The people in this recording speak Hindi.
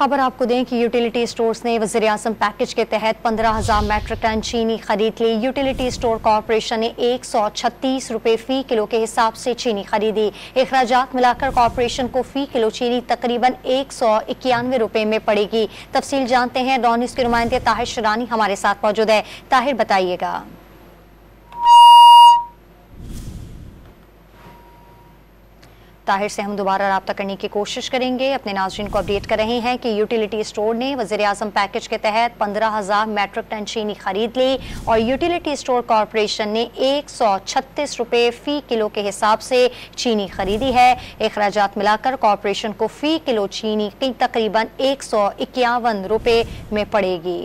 खबर आपको दें कि यूटिलिटी स्टोर्स ने वजी अजम पैकेज के तहत पंद्रह हज़ार मैट्रिक टन चीनी खरीद ली। यूटिलिटी स्टोर कॉरपोरेशन ने एक सौ छत्तीस रुपये फ़ी किलो के हिसाब से चीनी खरीदी। अखराज मिलाकर कॉरपोरेशन को फ़ी किलो चीनी तकरीबन एक सौ इक्यानवे रुपये में पड़ेगी। तफसील जानते हैं डॉनिस के नुमाइंदे ताहिर शरानी हमारे साथ मौजूद है। ताहिर, बताइएगा। ताहिर से हम दोबारा रबता करने की कोशिश करेंगे। अपने नाजरन को अपडेट कर रहे हैं कि यूटिलिटी स्टोर ने वजी अजम पैकेज के तहत पंद्रह हज़ार मेट्रिक टन चीनी खरीद ली और यूटिलिटी स्टोर कॉरपोरेशन ने एक सौ छत्तीस रुपये फ़ी किलो के हिसाब से चीनी खरीदी है। अखराज मिलाकर कॉरपोरेशन को फ़ी किलो चीनी की तकरीबन एक सौ इक्यावन रुपये में पड़ेगी।